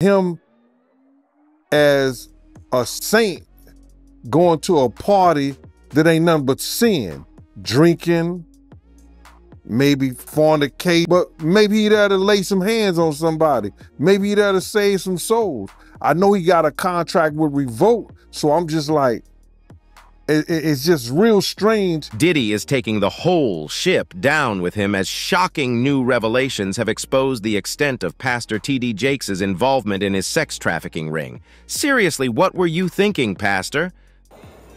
him as a saint going to a party that ain't nothing but sin, drinking, maybe fornicate, but maybe he'd have to lay some hands on somebody. Maybe he'd have to save some souls. I know he got a contract with Revolt, so I'm just like, it, it, it's just real strange. Diddy is taking the whole ship down with him as shocking new revelations have exposed the extent of Pastor T.D. Jakes' involvement in his sex trafficking ring. Seriously, what were you thinking, Pastor?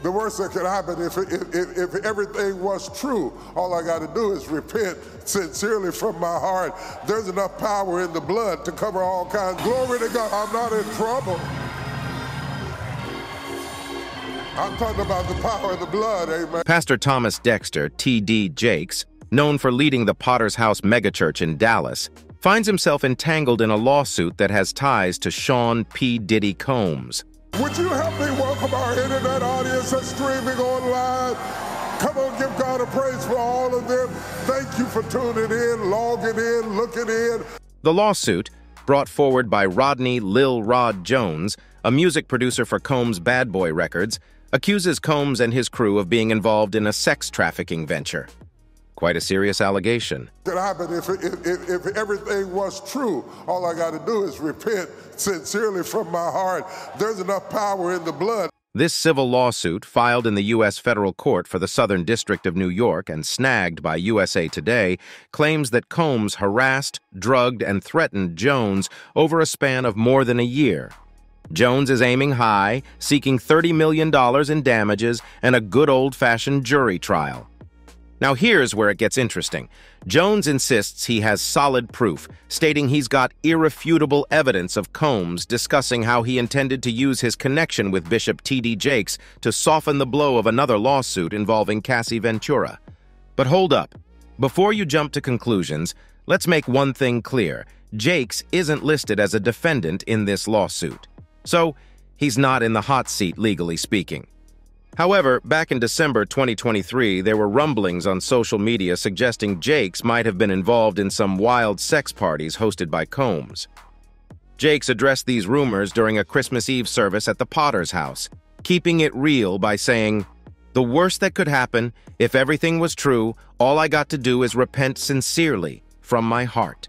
The worst that could happen if, if, if, if everything was true, all I got to do is repent sincerely from my heart. There's enough power in the blood to cover all kinds. Glory to God, I'm not in trouble. I'm talking about the power of the blood, amen. Pastor Thomas Dexter, T.D. Jakes, known for leading the Potter's House megachurch in Dallas, finds himself entangled in a lawsuit that has ties to Sean P. Diddy Combs, would you help me welcome our internet audience that's streaming online? Come on, give God a praise for all of them. Thank you for tuning in, logging in, looking in. The lawsuit, brought forward by Rodney Lil Rod Jones, a music producer for Combs Bad Boy Records, accuses Combs and his crew of being involved in a sex trafficking venture. Quite a serious allegation. Could happen if, if, if, everything was true. All I got to do is repent sincerely from my heart. There's enough power in the blood. This civil lawsuit, filed in the U.S. federal court for the Southern District of New York and snagged by USA Today, claims that Combs harassed, drugged, and threatened Jones over a span of more than a year. Jones is aiming high, seeking $30 million in damages and a good old-fashioned jury trial. Now here's where it gets interesting. Jones insists he has solid proof, stating he's got irrefutable evidence of Combs discussing how he intended to use his connection with Bishop T.D. Jakes to soften the blow of another lawsuit involving Cassie Ventura. But hold up. Before you jump to conclusions, let's make one thing clear. Jakes isn't listed as a defendant in this lawsuit. So, he's not in the hot seat legally speaking. However, back in December 2023, there were rumblings on social media suggesting Jakes might have been involved in some wild sex parties hosted by Combs. Jakes addressed these rumors during a Christmas Eve service at the Potter's house, keeping it real by saying, The worst that could happen, if everything was true, all I got to do is repent sincerely, from my heart.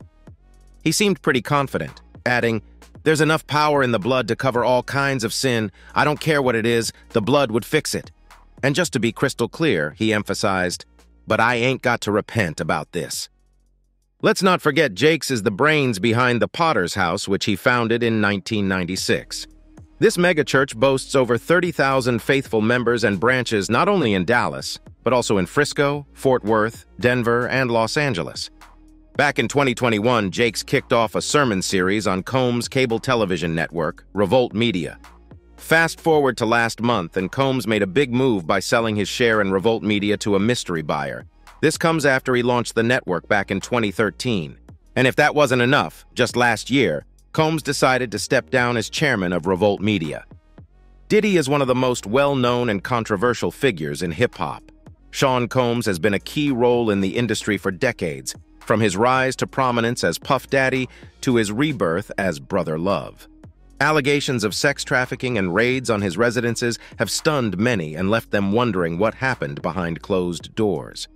He seemed pretty confident, adding, there's enough power in the blood to cover all kinds of sin. I don't care what it is, the blood would fix it. And just to be crystal clear, he emphasized, but I ain't got to repent about this. Let's not forget Jakes is the brains behind the Potter's House, which he founded in 1996. This megachurch boasts over 30,000 faithful members and branches not only in Dallas, but also in Frisco, Fort Worth, Denver, and Los Angeles. Back in 2021, Jakes kicked off a sermon series on Combs' cable television network, Revolt Media. Fast forward to last month, and Combs made a big move by selling his share in Revolt Media to a mystery buyer. This comes after he launched the network back in 2013. And if that wasn't enough, just last year, Combs decided to step down as chairman of Revolt Media. Diddy is one of the most well-known and controversial figures in hip-hop. Sean Combs has been a key role in the industry for decades, from his rise to prominence as Puff Daddy to his rebirth as Brother Love. Allegations of sex trafficking and raids on his residences have stunned many and left them wondering what happened behind closed doors.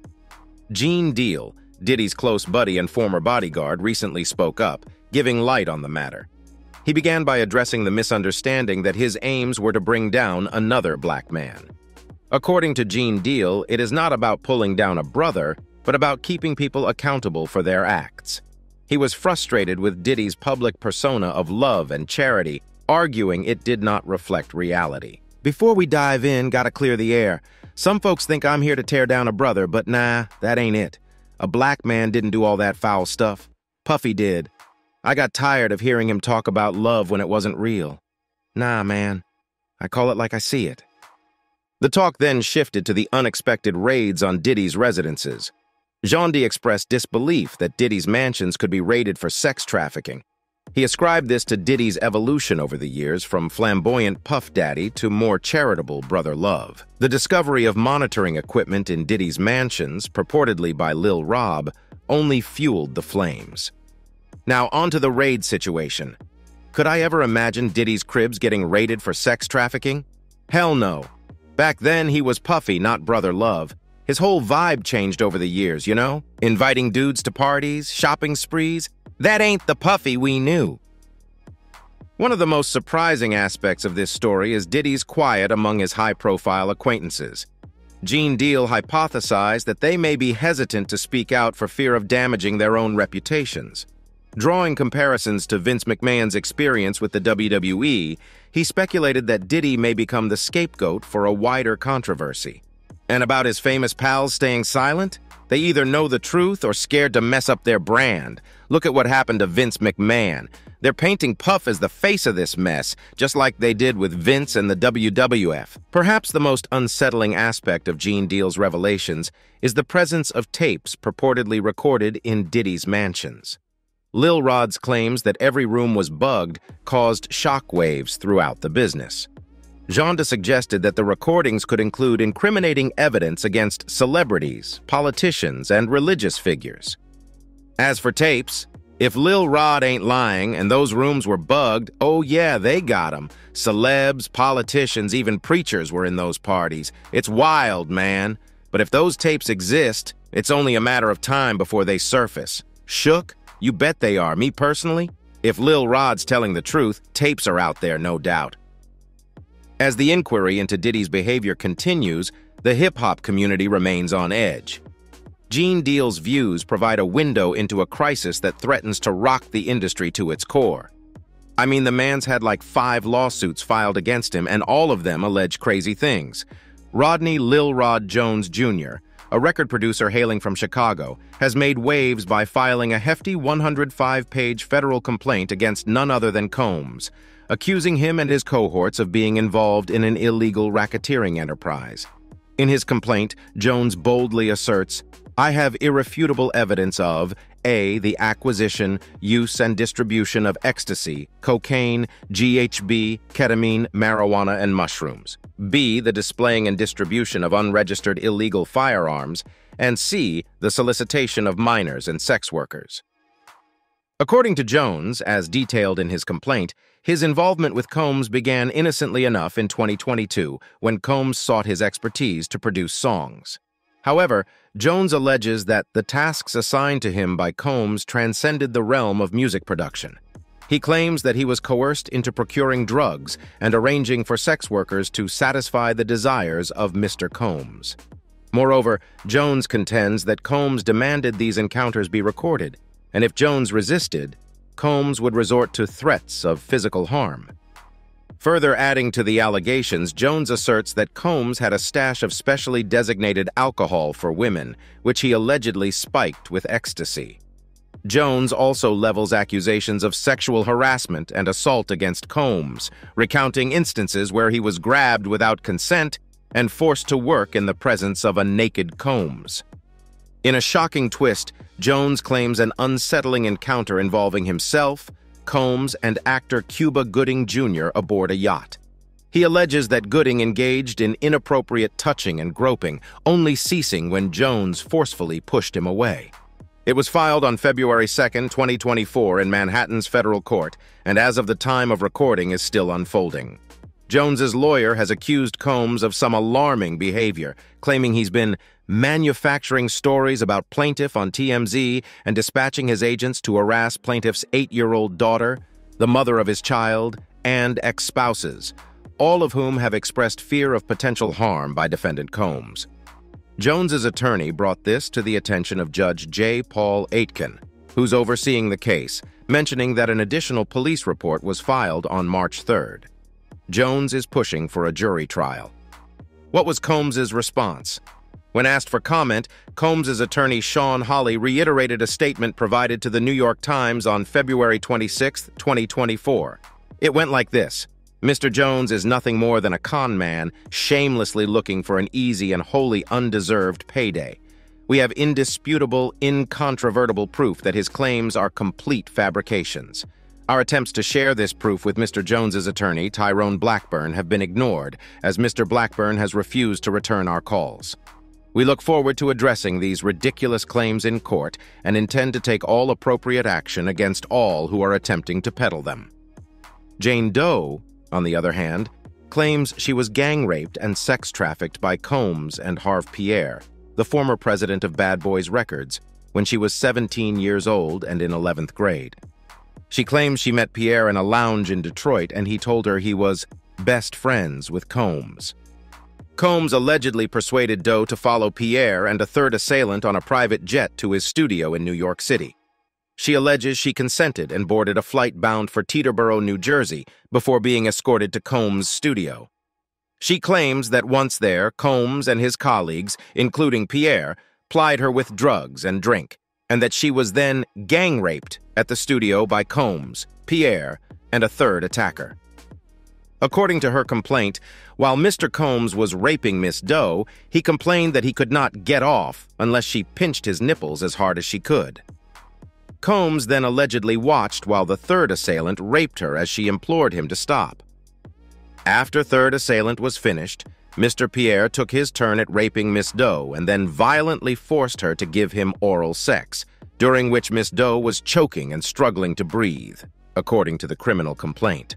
Gene Deal, Diddy's close buddy and former bodyguard, recently spoke up, giving light on the matter. He began by addressing the misunderstanding that his aims were to bring down another black man. According to Gene Deal, it is not about pulling down a brother, but about keeping people accountable for their acts. He was frustrated with Diddy's public persona of love and charity, arguing it did not reflect reality. Before we dive in, gotta clear the air. Some folks think I'm here to tear down a brother, but nah, that ain't it. A black man didn't do all that foul stuff. Puffy did. I got tired of hearing him talk about love when it wasn't real. Nah, man. I call it like I see it. The talk then shifted to the unexpected raids on Diddy's residences. Gene Deal expressed disbelief that Diddy's mansions could be raided for sex trafficking. He ascribed this to Diddy's evolution over the years from flamboyant Puff Daddy to more charitable Brother Love. The discovery of monitoring equipment in Diddy's mansions, purportedly by Lil Rod, only fueled the flames. Now, onto the raid situation. Could I ever imagine Diddy's cribs getting raided for sex trafficking? Hell no. Back then, he was Puffy, not Brother Love. His whole vibe changed over the years, you know? Inviting dudes to parties, shopping sprees. That ain't the Puffy we knew. One of the most surprising aspects of this story is Diddy's quiet among his high-profile acquaintances. Gene Deal hypothesized that they may be hesitant to speak out for fear of damaging their own reputations. Drawing comparisons to Vince McMahon's experience with the WWE, he speculated that Diddy may become the scapegoat for a wider controversy. And about his famous pals staying silent? They either know the truth or scared to mess up their brand. Look at what happened to Vince McMahon. They're painting Puff as the face of this mess, just like they did with Vince and the WWF. Perhaps the most unsettling aspect of Gene Deal's revelations is the presence of tapes purportedly recorded in Diddy's mansions. Lil Rod's claims that every room was bugged caused shockwaves throughout the business. Jonda suggested that the recordings could include incriminating evidence against celebrities, politicians, and religious figures. As for tapes, if Lil Rod ain't lying and those rooms were bugged, oh yeah, they got 'em. Celebs, politicians, even preachers were in those parties. It's wild, man. But if those tapes exist, it's only a matter of time before they surface. Shook, you bet they are. Me personally, if Lil Rod's telling the truth, tapes are out there, no doubt. As the inquiry into Diddy's behavior continues, the hip-hop community remains on edge. Gene Deal's views provide a window into a crisis that threatens to rock the industry to its core. I mean, the man's had like five lawsuits filed against him, and all of them allege crazy things. Rodney Lil Rod Jones Jr., a record producer hailing from Chicago, has made waves by filing a hefty 105-page federal complaint against none other than Combs, accusing him and his cohorts of being involved in an illegal racketeering enterprise. In his complaint, Jones boldly asserts, I have irrefutable evidence of A. The acquisition, use, and distribution of ecstasy, cocaine, GHB, ketamine, marijuana, and mushrooms. B. The displaying and distribution of unregistered illegal firearms. And C. The solicitation of minors and sex workers. According to Jones, as detailed in his complaint, his involvement with Combs began innocently enough in 2022 when Combs sought his expertise to produce songs. However, Jones alleges that the tasks assigned to him by Combs transcended the realm of music production. He claims that he was coerced into procuring drugs and arranging for sex workers to satisfy the desires of Mr. Combs. Moreover, Jones contends that Combs demanded these encounters be recorded, and if Jones resisted, Combs would resort to threats of physical harm. Further adding to the allegations, Jones asserts that Combs had a stash of specially designated alcohol for women, which he allegedly spiked with ecstasy. Jones also levels accusations of sexual harassment and assault against Combs, recounting instances where he was grabbed without consent and forced to work in the presence of a naked Combs. In a shocking twist, Jones claims an unsettling encounter involving himself, Combs, and actor Cuba Gooding Jr. aboard a yacht. He alleges that Gooding engaged in inappropriate touching and groping, only ceasing when Jones forcefully pushed him away. It was filed on February 2, 2024 in Manhattan's federal court, and as of the time of recording is still unfolding. Jones's lawyer has accused Combs of some alarming behavior, claiming he's been manufacturing stories about plaintiff on TMZ and dispatching his agents to harass plaintiff's eight-year-old daughter, the mother of his child, and ex-spouses, all of whom have expressed fear of potential harm by defendant Combs. Jones's attorney brought this to the attention of Judge J. Paul Oetken, who's overseeing the case, mentioning that an additional police report was filed on March 3rd. Jones is pushing for a jury trial. What was Combs's response? When asked for comment, Combs's attorney Shawn Holley reiterated a statement provided to the New York Times on February 26, 2024. It went like this. Mr. Jones is nothing more than a con man, shamelessly looking for an easy and wholly undeserved payday. We have indisputable, incontrovertible proof that his claims are complete fabrications. Our attempts to share this proof with Mr. Jones's attorney, Tyrone Blackburn, have been ignored, as Mr. Blackburn has refused to return our calls. We look forward to addressing these ridiculous claims in court and intend to take all appropriate action against all who are attempting to peddle them. Jane Doe, on the other hand, claims she was gang raped and sex trafficked by Combs and Harve Pierre, the former president of Bad Boys Records, when she was 17 years old and in 11th grade. She claims she met Pierre in a lounge in Detroit and he told her he was best friends with Combs. Combs allegedly persuaded Doe to follow Pierre and a third assailant on a private jet to his studio in New York City. She alleges she consented and boarded a flight bound for Teterboro, New Jersey, before being escorted to Combs' studio. She claims that once there, Combs and his colleagues, including Pierre, plied her with drugs and drink, and that she was then gang raped at the studio by Combs, Pierre, and a third attacker. According to her complaint, while Mr. Combs was raping Miss Doe, he complained that he could not get off unless she pinched his nipples as hard as she could. Combs then allegedly watched while the third assailant raped her as she implored him to stop. After third assailant was finished, Mr. Pierre took his turn at raping Miss Doe and then violently forced her to give him oral sex, during which Miss Doe was choking and struggling to breathe, according to the criminal complaint.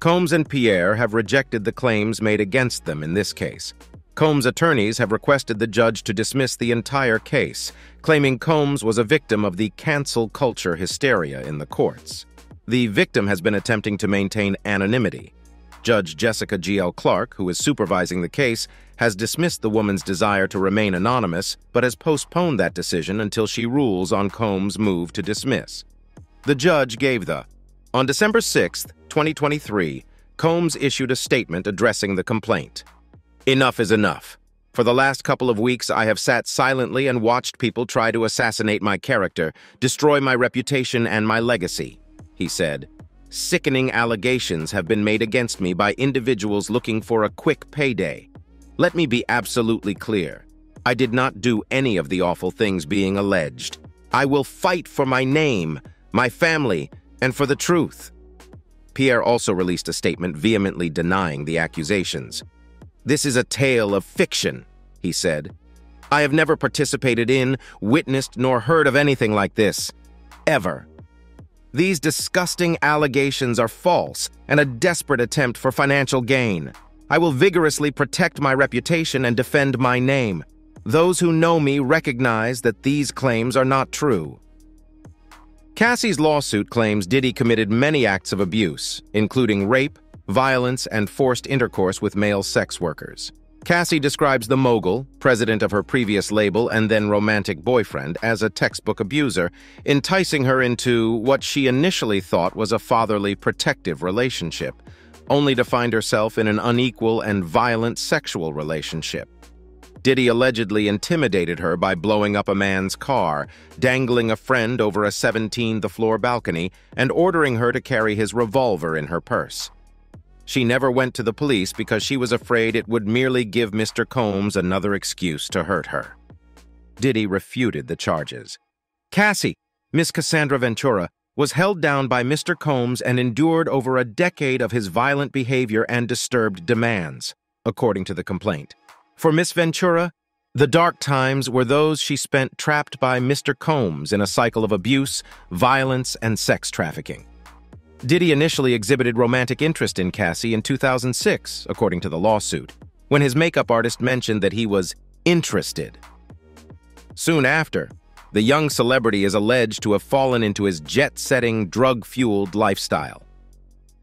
Combs and Pierre have rejected the claims made against them in this case, Combs' attorneys have requested the judge to dismiss the entire case, claiming Combs was a victim of the cancel culture hysteria in the courts. The victim has been attempting to maintain anonymity. Judge Jessica G.L. Clarke, who is supervising the case, has dismissed the woman's desire to remain anonymous, but has postponed that decision until she rules on Combs' move to dismiss. The judge gave the. On December 6, 2023, Combs issued a statement addressing the complaint. Enough is enough. For the last couple of weeks, I have sat silently and watched people try to assassinate my character, destroy my reputation and my legacy, he said. Sickening allegations have been made against me by individuals looking for a quick payday. Let me be absolutely clear. I did not do any of the awful things being alleged. I will fight for my name, my family, and for the truth. Pierre also released a statement vehemently denying the accusations. This is a tale of fiction, he said. I have never participated in, witnessed, nor heard of anything like this. Ever. These disgusting allegations are false and a desperate attempt for financial gain. I will vigorously protect my reputation and defend my name. Those who know me recognize that these claims are not true. Cassie's lawsuit claims Diddy committed many acts of abuse, including rape, violence, and forced intercourse with male sex workers. Cassie describes the mogul, president of her previous label and then romantic boyfriend, as a textbook abuser, enticing her into what she initially thought was a fatherly, protective relationship, only to find herself in an unequal and violent sexual relationship. Diddy allegedly intimidated her by blowing up a man's car, dangling a friend over a 17th-floor balcony, and ordering her to carry his revolver in her purse. She never went to the police because she was afraid it would merely give Mr. Combs another excuse to hurt her. Diddy refuted the charges. Cassie, Miss Cassandra Ventura, was held down by Mr. Combs and endured over a decade of his violent behavior and disturbed demands, according to the complaint. For Miss Ventura, the dark times were those she spent trapped by Mr. Combs in a cycle of abuse, violence, and sex trafficking. Diddy initially exhibited romantic interest in Cassie in 2006, according to the lawsuit, when his makeup artist mentioned that he was interested. Soon after, the young celebrity is alleged to have fallen into his jet-setting, drug-fueled lifestyle.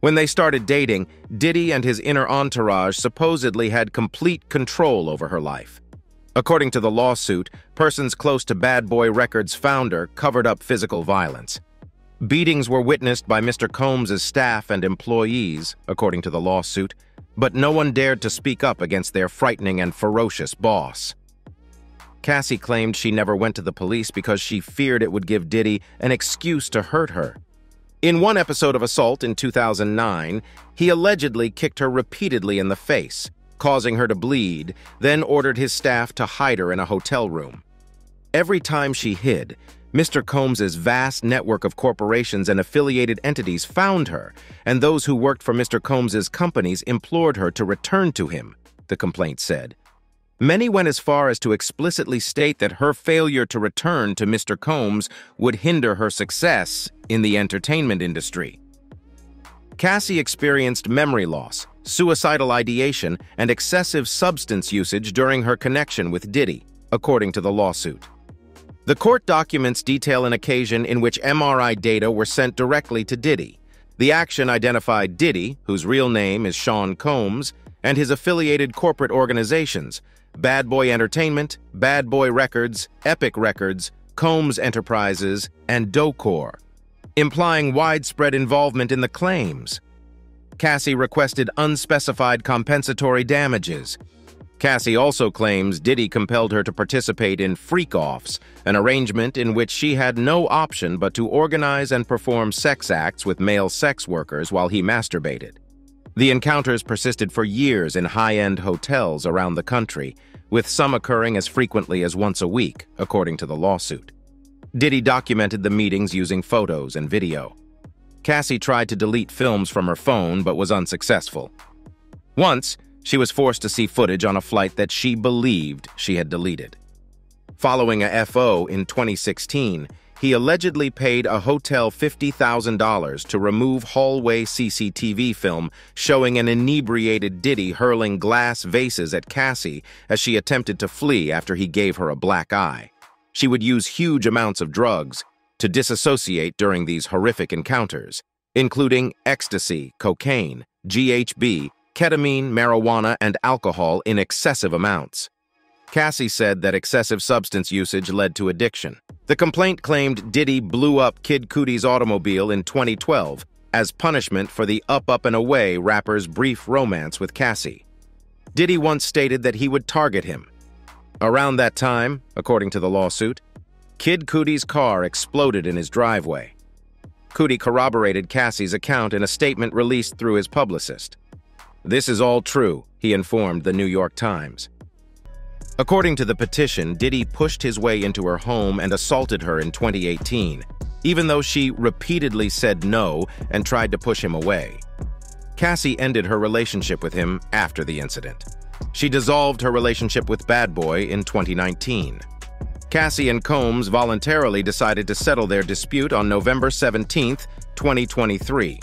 When they started dating, Diddy and his inner entourage supposedly had complete control over her life. According to the lawsuit, persons close to Bad Boy Records' founder covered up physical violence. Beatings were witnessed by Mr. Combs' staff and employees, according to the lawsuit, but no one dared to speak up against their frightening and ferocious boss. Cassie claimed she never went to the police because she feared it would give Diddy an excuse to hurt her. In one episode of Assault in 2009, he allegedly kicked her repeatedly in the face, causing her to bleed, then ordered his staff to hide her in a hotel room. Every time she hid, Mr. Combs's vast network of corporations and affiliated entities found her, and those who worked for Mr. Combs's companies implored her to return to him, the complaint said. Many went as far as to explicitly state that her failure to return to Mr. Combs would hinder her success in the entertainment industry. Cassie experienced memory loss, suicidal ideation, and excessive substance usage during her connection with Diddy, according to the lawsuit. The court documents detail an occasion in which MRI data were sent directly to Diddy. The action identified Diddy, whose real name is Sean Combs, and his affiliated corporate organizations, Bad Boy Entertainment, Bad Boy Records, Epic Records, Combs Enterprises, and Docor, implying widespread involvement in the claims. Cassie requested unspecified compensatory damages. Cassie also claims Diddy compelled her to participate in freak-offs, an arrangement in which she had no option but to organize and perform sex acts with male sex workers while he masturbated. The encounters persisted for years in high-end hotels around the country, with some occurring as frequently as once a week, according to the lawsuit. Diddy documented the meetings using photos and video. Cassie tried to delete films from her phone but was unsuccessful. Once, she was forced to see footage on a flight that she believed she had deleted. Following a FO in 2016, he allegedly paid a hotel $50,000 to remove hallway CCTV film showing an inebriated Diddy hurling glass vases at Cassie as she attempted to flee after he gave her a black eye. She would use huge amounts of drugs, to disassociate during these horrific encounters, including ecstasy, cocaine, GHB, ketamine, marijuana, and alcohol in excessive amounts. Cassie said that excessive substance usage led to addiction. The complaint claimed Diddy blew up Kid Cudi's automobile in 2012 as punishment for the Up Up and Away rapper's brief romance with Cassie. Diddy once stated that he would target him. Around that time, according to the lawsuit, Kid Cudi's car exploded in his driveway. Cudi corroborated Cassie's account in a statement released through his publicist. This is all true, he informed the New York Times. According to the petition, Diddy pushed his way into her home and assaulted her in 2018, even though she repeatedly said no and tried to push him away. Cassie ended her relationship with him after the incident. She dissolved her relationship with Bad Boy in 2019. Cassie and Combs voluntarily decided to settle their dispute on November 17, 2023.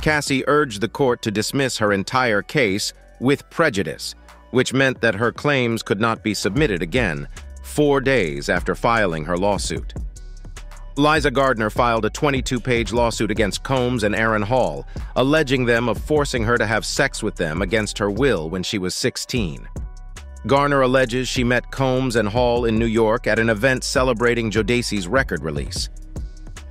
Cassie urged the court to dismiss her entire case with prejudice, which meant that her claims could not be submitted again, four days after filing her lawsuit. Liza Gardner filed a 22-page lawsuit against Combs and Aaron Hall, alleging them of forcing her to have sex with them against her will when she was 16. Gardner alleges she met Combs and Hall in New York at an event celebrating Jodeci's record release.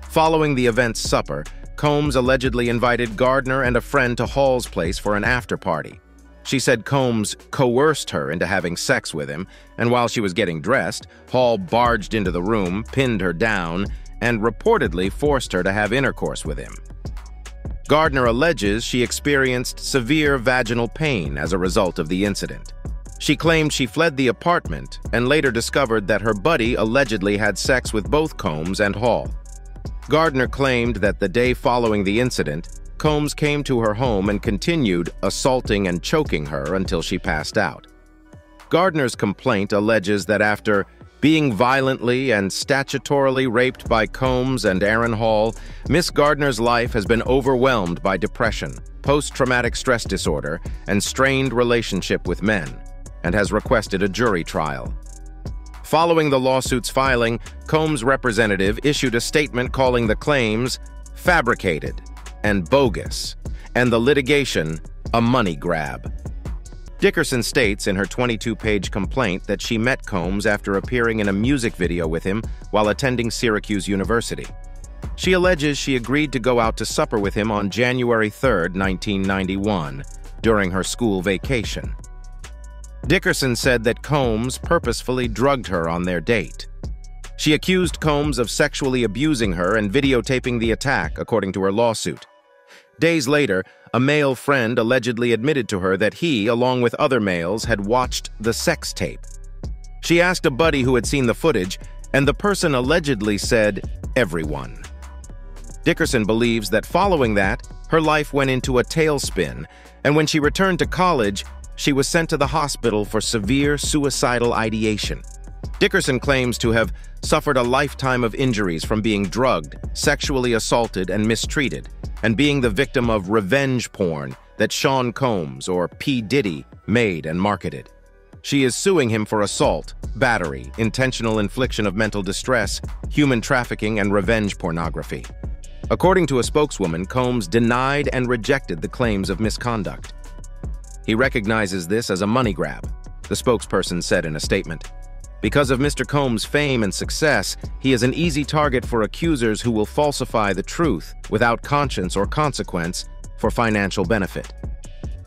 Following the event's supper, Combs allegedly invited Gardner and a friend to Hall's place for an after-party. She said Combs coerced her into having sex with him, and while she was getting dressed, Hall barged into the room, pinned her down, and reportedly forced her to have intercourse with him. Gardner alleges she experienced severe vaginal pain as a result of the incident. She claimed she fled the apartment and later discovered that her buddy allegedly had sex with both Combs and Hall. Gardner claimed that the day following the incident, Combs came to her home and continued assaulting and choking her until she passed out. Gardner's complaint alleges that after being violently and statutorily raped by Combs and Aaron Hall, Miss Gardner's life has been overwhelmed by depression, post-traumatic stress disorder, and strained relationship with men and has requested a jury trial. Following the lawsuit's filing, Combs' representative issued a statement calling the claims fabricated and bogus, and the litigation a money grab. Dickerson states in her 22-page complaint that she met Combs after appearing in a music video with him while attending Syracuse University. She alleges she agreed to go out to supper with him on January 3, 1991, during her school vacation. Dickerson said that Combs purposefully drugged her on their date. She accused Combs of sexually abusing her and videotaping the attack, according to her lawsuit. Days later, a male friend allegedly admitted to her that he, along with other males, had watched the sex tape. She asked a buddy who had seen the footage, and the person allegedly said, everyone. Dickerson believes that following that, her life went into a tailspin, and when she returned to college, she was sent to the hospital for severe suicidal ideation. Dickerson claims to have suffered a lifetime of injuries from being drugged, sexually assaulted, and mistreated, and being the victim of revenge porn that Sean Combs, or P. Diddy, made and marketed. She is suing him for assault, battery, intentional infliction of mental distress, human trafficking, and revenge pornography. According to a spokeswoman, Combs denied and rejected the claims of misconduct. He recognizes this as a money grab, the spokesperson said in a statement. Because of Mr. Combs' fame and success, he is an easy target for accusers who will falsify the truth without conscience or consequence for financial benefit.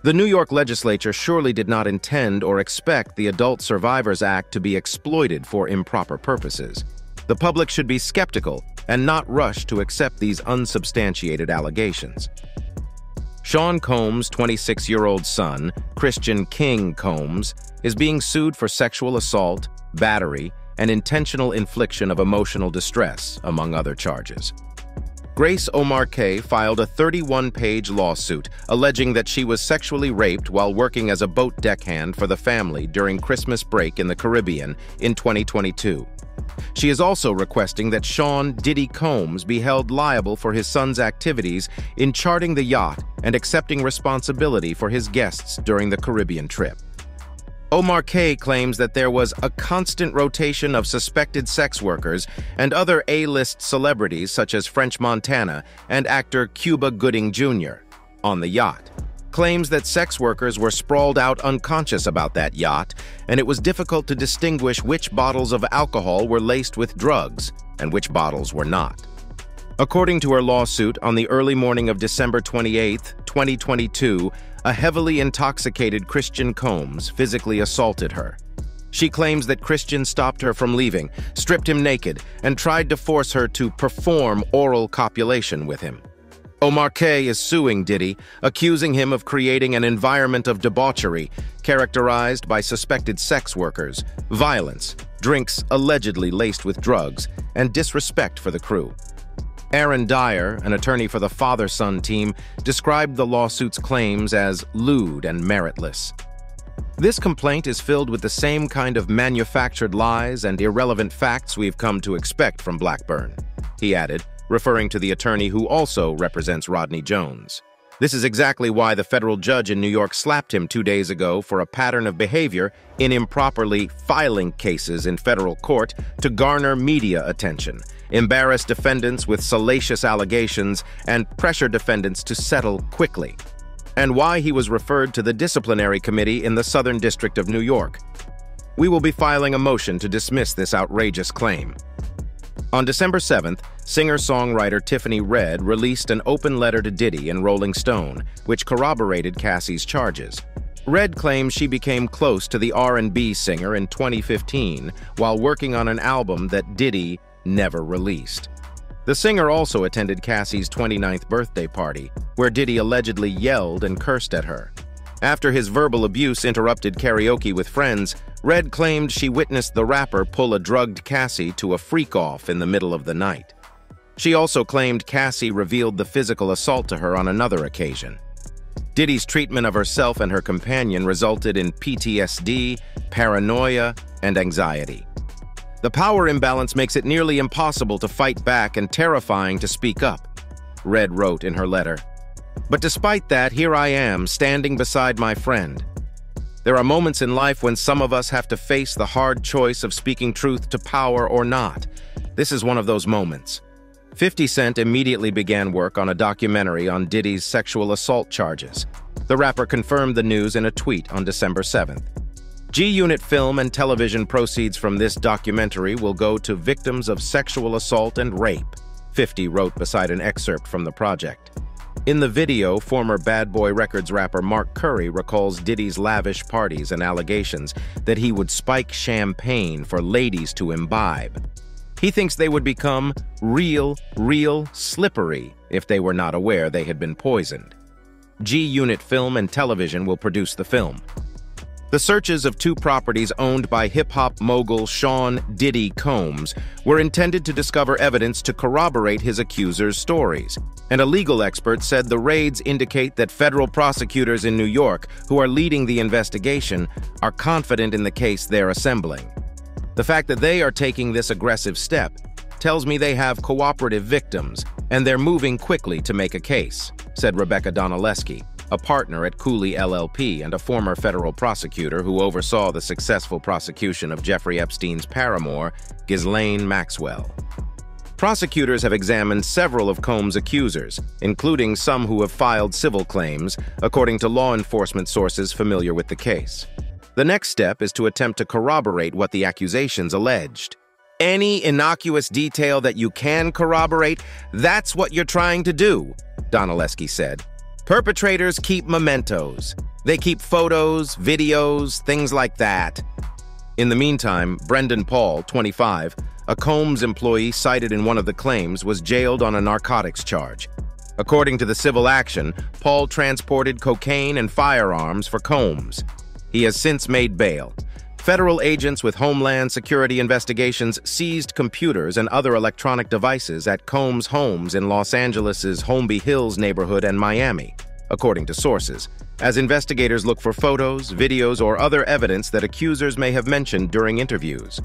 The New York legislature surely did not intend or expect the Adult Survivors Act to be exploited for improper purposes. The public should be skeptical and not rush to accept these unsubstantiated allegations. Sean Combs' 26-year-old son, Christian King Combs, is being sued for sexual assault, battery, and intentional infliction of emotional distress, among other charges. Grace O'Marcaigh filed a 31-page lawsuit alleging that she was sexually raped while working as a boat deckhand for the family during Christmas break in the Caribbean in 2022. She is also requesting that Sean Diddy Combs be held liable for his son's activities in charting the yacht and accepting responsibility for his guests during the Caribbean trip. O'Marcaigh claims that there was a constant rotation of suspected sex workers and other A-list celebrities such as French Montana and actor Cuba Gooding Jr. on the yacht. Claims that sex workers were sprawled out unconscious about that yacht, and it was difficult to distinguish which bottles of alcohol were laced with drugs and which bottles were not. According to her lawsuit, on the early morning of December 28, 2022, a heavily intoxicated Christian Combs physically assaulted her. She claims that Christian stopped her from leaving, stripped him naked, and tried to force her to perform oral copulation with him. O'Marcaigh is suing Diddy, accusing him of creating an environment of debauchery characterized by suspected sex workers, violence, drinks allegedly laced with drugs, and disrespect for the crew. Aaron Dyer, an attorney for the father-son team, described the lawsuit's claims as lewd and meritless. This complaint is filled with the same kind of manufactured lies and irrelevant facts we've come to expect from Blackburn, he added, referring to the attorney who also represents Rodney Jones. This is exactly why the federal judge in New York slapped him two days ago for a pattern of behavior in improperly filing cases in federal court to garner media attention embarrass defendants with salacious allegations, and pressure defendants to settle quickly, and why he was referred to the disciplinary committee in the Southern District of New York. We will be filing a motion to dismiss this outrageous claim. On December 7th, singer-songwriter Tiffany Red released an open letter to Diddy in Rolling Stone, which corroborated Cassie's charges. Red claims she became close to the R&B singer in 2015 while working on an album that Diddy never released. The singer also attended Cassie's 29th birthday party, where Diddy allegedly yelled and cursed at her. After his verbal abuse interrupted karaoke with friends, Red claimed she witnessed the rapper pull a drugged Cassie to a freak-off in the middle of the night. She also claimed Cassie revealed the physical assault to her on another occasion. Diddy's treatment of herself and her companion resulted in PTSD, paranoia, and anxiety. The power imbalance makes it nearly impossible to fight back and terrifying to speak up, Red wrote in her letter. But despite that, here I am, standing beside my friend. There are moments in life when some of us have to face the hard choice of speaking truth to power or not. This is one of those moments. 50 Cent immediately began work on a documentary on Diddy's sexual assault charges. The rapper confirmed the news in a tweet on December 7th. G-Unit film and television proceeds from this documentary will go to victims of sexual assault and rape, 50 wrote beside an excerpt from the project. In the video, former Bad Boy Records rapper Mark Curry recalls Diddy's lavish parties and allegations that he would spike champagne for ladies to imbibe. He thinks they would become real, real slippery if they were not aware they had been poisoned. G-Unit Film and Television will produce the film. The searches of two properties owned by hip-hop mogul Sean Diddy Combs were intended to discover evidence to corroborate his accusers' stories, and a legal expert said the raids indicate that federal prosecutors in New York, who are leading the investigation, are confident in the case they're assembling. The fact that they are taking this aggressive step tells me they have cooperative victims, and they're moving quickly to make a case, said Rebekah Donaleski, a partner at Cooley LLP and a former federal prosecutor who oversaw the successful prosecution of Jeffrey Epstein's paramour, Ghislaine Maxwell. Prosecutors have examined several of Combs' accusers, including some who have filed civil claims, according to law enforcement sources familiar with the case. The next step is to attempt to corroborate what the accusations alleged. Any innocuous detail that you can corroborate, that's what you're trying to do, Donaleski said. Perpetrators keep mementos. They keep photos, videos, things like that. In the meantime, Brendan Paul, 25, a Combs employee cited in one of the claims, was jailed on a narcotics charge. According to the civil action, Paul transported cocaine and firearms for Combs. He has since made bail. Federal agents with Homeland Security investigations seized computers and other electronic devices at Combs' homes in Los Angeles' Holmby Hills neighborhood and Miami, according to sources, as investigators look for photos, videos, or other evidence that accusers may have mentioned during interviews.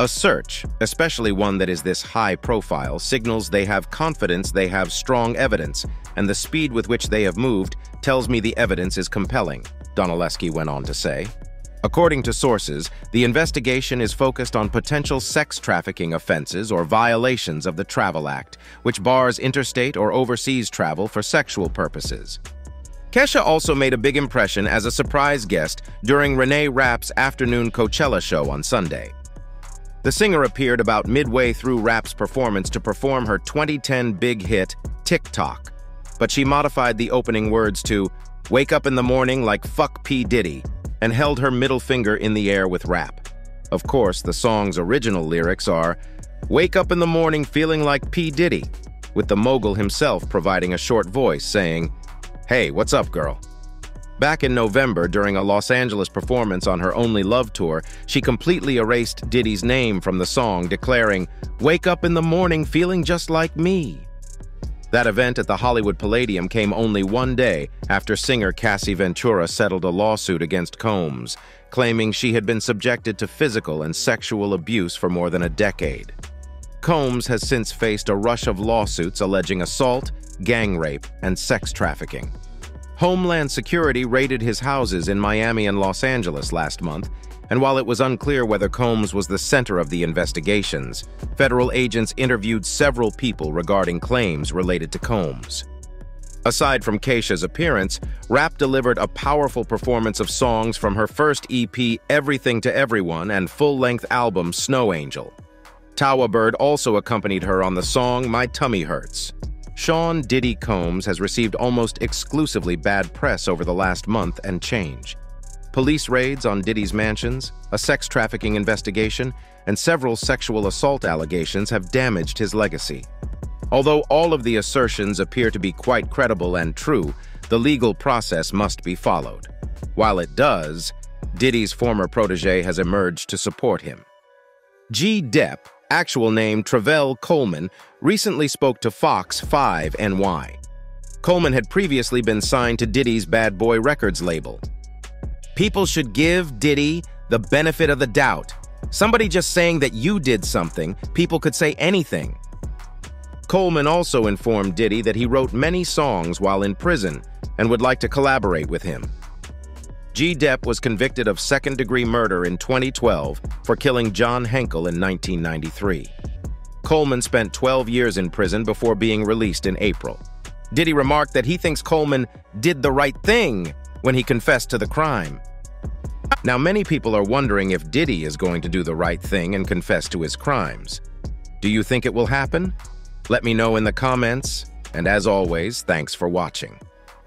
A search, especially one that is this high profile, signals they have confidence they have strong evidence, and the speed with which they have moved tells me the evidence is compelling, Donaleski went on to say. According to sources, the investigation is focused on potential sex trafficking offenses or violations of the Travel Act, which bars interstate or overseas travel for sexual purposes. Kesha also made a big impression as a surprise guest during Renee Rapp's afternoon Coachella show on Sunday. The singer appeared about midway through Rapp's performance to perform her 2010 big hit, TikTok, but she modified the opening words to Wake up in the morning like fuck P. Diddy, and held her middle finger in the air with Rapp. Of course, the song's original lyrics are Wake up in the morning feeling like P. Diddy, with the mogul himself providing a short voice saying, Hey, what's up, girl? Back in November, during a Los Angeles performance on her Only Love tour, she completely erased Diddy's name from the song, declaring, Wake up in the morning feeling just like me. That event at the Hollywood Palladium came only one day after singer Cassie Ventura settled a lawsuit against Combs, claiming she had been subjected to physical and sexual abuse for more than a decade. Combs has since faced a rush of lawsuits alleging assault, gang rape, and sex trafficking. Homeland Security raided his houses in Miami and Los Angeles last month, and while it was unclear whether Combs was the center of the investigations, federal agents interviewed several people regarding claims related to Combs. Aside from Kesha's appearance, Rapp delivered a powerful performance of songs from her first EP, Everything to Everyone, and full-length album, Snow Angel. Towa Bird also accompanied her on the song My Tummy Hurts. Sean Diddy Combs has received almost exclusively bad press over the last month and change. Police raids on Diddy's mansions, a sex trafficking investigation, and several sexual assault allegations have damaged his legacy. Although all of the assertions appear to be quite credible and true, the legal process must be followed. While it does, Diddy's former protege has emerged to support him. G. Dep, actual name Travell Coleman, recently spoke to Fox 5 NY. Coleman had previously been signed to Diddy's Bad Boy Records label. People should give Diddy the benefit of the doubt. Somebody just saying that you did something, people could say anything. Coleman also informed Diddy that he wrote many songs while in prison and would like to collaborate with him. G. Dep was convicted of second-degree murder in 2012 for killing John Henkel in 1993. Coleman spent 12 years in prison before being released in April. Diddy remarked that he thinks Coleman did the right thing when he confessed to the crime. Now, many people are wondering if Diddy is going to do the right thing and confess to his crimes. Do you think it will happen? Let me know in the comments, and as always, thanks for watching.